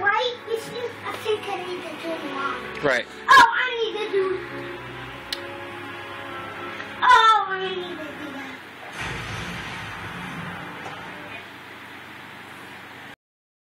Right. This is I need to do. Right. Oh, I need to do